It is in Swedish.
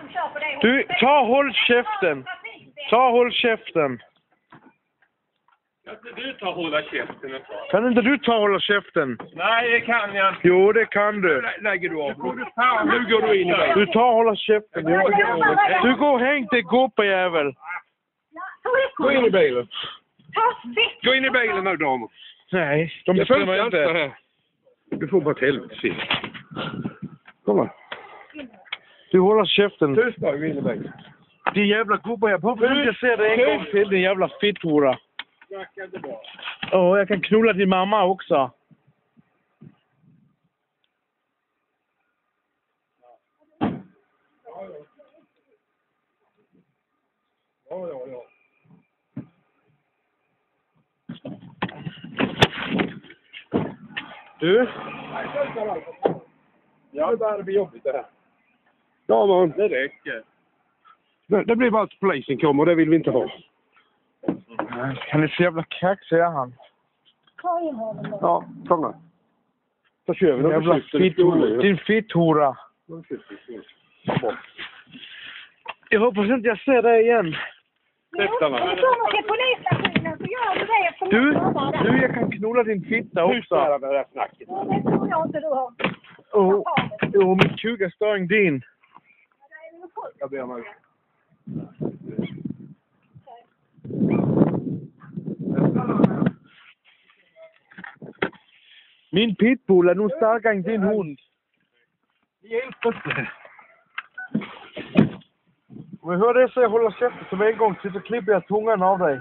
som kör på det. Du, ta håll käften. Ta håll käften. Kan inte du ta hålla käften ett tag? Kan inte du ta hålla käften? Nej, det kan jag inte. Jo, det kan du. Lä- Lägger du av? Nu går du in i. Du tar håller käften. Du går och häng dig gubbjävel. Gå in i bilen. Gå in i bilen nu, damer. Nej, de funkar inte. Du får bara ett helvete. Kolla. Du håller käften. Tyst bara, i bilen. Din jävla får jag inte se dig en gång till, din jävla fitthora? Snacka inte bara. Åh, jag kan knulla din mamma också. Ja, ja, ja. Du, Ja, det börjar bli jobbigt det här. Ja, man. Det räcker. Det, det blir bara att polisen kommer och det vill vi inte ha. han är så jävla kaxig är han. Då. Ja, kom här. Så kör vi. De Jävla fitthora. Din fitthora. Jag hoppas inte jag ser dig igen. Detta, va? Du kommer till polisstationen så gör du det Du, jag där. du, jag kan knulla din fitta också. med det där snacket. Ja, Det tror jag inte du har. Och, och min kuga störning din. Jag ber om ursäkt. Min pitbull är nog starkare än din hund. Det hjälper inte. Om jag hör dig säga hålla käften som en gång till så klipper jag tungan av dig.